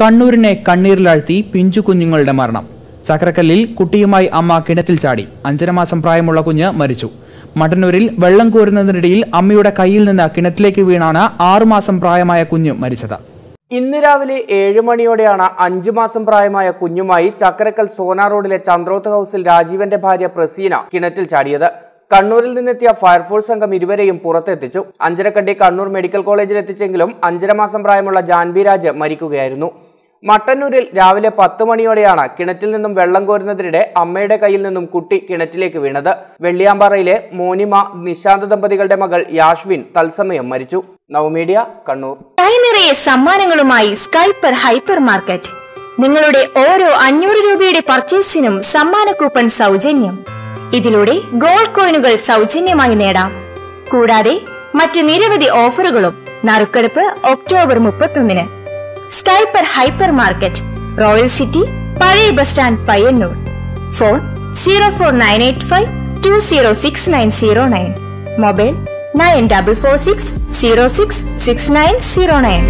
കണ്ണൂരിനെ കണ്ണീരിലാഴ്ത്തി പിഞ്ചു കുഞ്ഞുങ്ങളുടെ മരണം. ചക്രക്കല്ലിൽ കുട്ടിയുമായി അമ്മ കിണറ്റിൽ ചാടി. അഞ്ചര മാസം പ്രായമുള്ള കുഞ്ഞ് മരിച്ചു. മട്ടന്നൂരിൽ വെള്ളം കോരുന്നതിനിടയിൽ അമ്മയുടെ കയ്യിൽ നിന്ന് കിണറ്റിലേക്ക് വീണാണ് ആറുമാസം പ്രായമായ കുഞ്ഞ് മരിച്ചത്. ഇന്ന് രാവിലെ ഏഴ് മണിയോടെയാണ് അഞ്ചു മാസം പ്രായമായ കുഞ്ഞുമായി ചക്രക്കൽ സോനാ റോഡിലെ ചന്ദ്രോത്ത് ഹൗസിൽ രാജീവന്റെ ഭാര്യ പ്രസീന കിണറ്റിൽ ചാടിയത്. കണ്ണൂരിൽ നിന്നെത്തിയ ഫയർഫോഴ്സ് സംഘം ഇരുവരെയും പുറത്തെത്തിച്ചു. അഞ്ചരക്കണ്ടി കണ്ണൂർ മെഡിക്കൽ കോളേജിൽ എത്തിച്ചെങ്കിലും അഞ്ചര മാസം പ്രായമുള്ള ജാൻബി രാജ് മരിക്കുകയായിരുന്നു. മട്ടന്നൂരിൽ രാവിലെ പത്ത് മണിയോടെയാണ് കിണറ്റിൽ നിന്നും വെള്ളം കോരുന്നതിനിടെ അമ്മയുടെ കയ്യിൽ നിന്നും കുട്ടി കിണറ്റിലേക്ക് വീണത്. വെള്ളിയാമ്പാറയിലെ മോനിമ നിശാന്ത ദമ്പതികളുടെ മകൾ യാഷ്വിൻ തത്സമയം മരിച്ചു. നവമീഡിയ കണ്ണൂർ. കൈ നിറയെ സമ്മാനങ്ങളുമായി സ്കൈപ്പർ ഹൈപ്പർ മാർക്കറ്റ്. നിങ്ങളുടെ ഓരോ അഞ്ഞൂറ് രൂപയുടെ പർച്ചേസിനും സമ്മാന കൂപ്പൺ സൗജന്യം. ഇതിലൂടെ ഗോൾഡ് കോയിനുകൾ സൗജന്യമായി നേടാം. കൂടാതെ മറ്റു നിരവധി ഓഫറുകളും നറുക്കെടുപ്പ് ഒക്ടോബർ മുപ്പത്തൊന്നിന്. സ്കൈപ്പർ ഹൈപ്പർ മാർക്കറ്റ് റോയൽ സിറ്റി പഴയ bus stand Payyanur. Phone zero four nine eight five two zero six nine zero nine mobile nine double four six zero six six nine zero nine